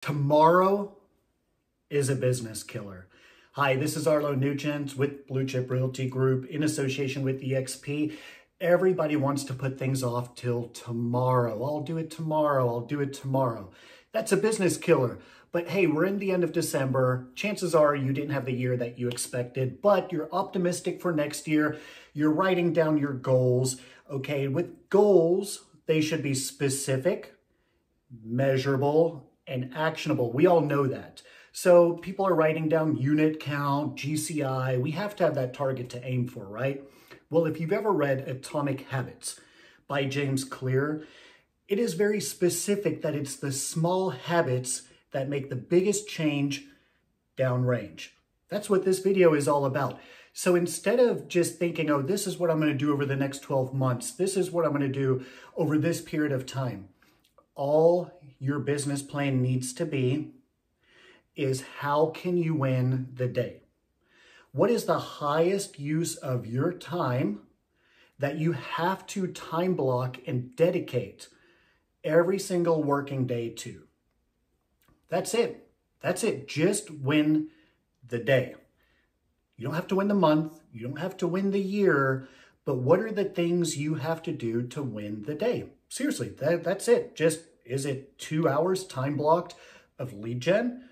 Tomorrow is a business killer. Hi, this is Arlo Nugent with Blue Chip Realty Group in association with EXP. Everybody wants to put things off till tomorrow. I'll do it tomorrow. I'll do it tomorrow. That's a business killer. But hey, we're in the end of December. Chances are you didn't have the year that you expected, but you're optimistic for next year. You're writing down your goals. Okay, with goals, they should be specific, measurable, and actionable. We all know that. So people are writing down unit count, GCI. We have to have that target to aim for, right? Well, if you've ever read Atomic Habits by James Clear, it is very specific that it's the small habits that make the biggest change downrange. That's what this video is all about. So instead of just thinking, oh, this is what I'm going to do over the next 12 months, this is what I'm going to do over this period of time, all your business plan needs to be is how can you win the day? What is the highest use of your time that you have to time block and dedicate every single working day to? That's it. That's it. Just win the day. You don't have to win the month. You don't have to win the year. But what are the things you have to do to win the day? Seriously, that, that's it. Just is it two hours time blocked of lead gen?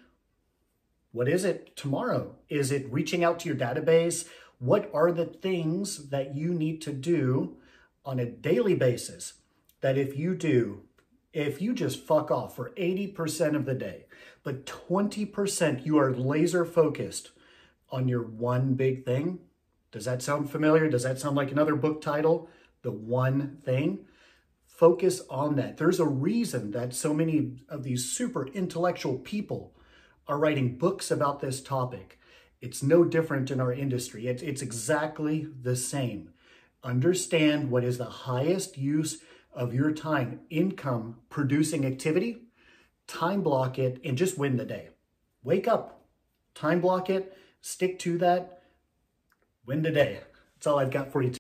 What is it tomorrow? Is it reaching out to your database? What are the things that you need to do on a daily basis that if you do, if you just fuck off for 80% of the day, but 20% you are laser focused on your one big thing, does that sound familiar? Does that sound like another book title? The one thing? Focus on that. There's a reason that so many of these super intellectual people are writing books about this topic. It's no different in our industry. It's, it's exactly the same. Understand what is the highest use of your time, income producing activity, time block it, and just win the day. Wake up, time block it, stick to that, win the day. That's all I've got for you.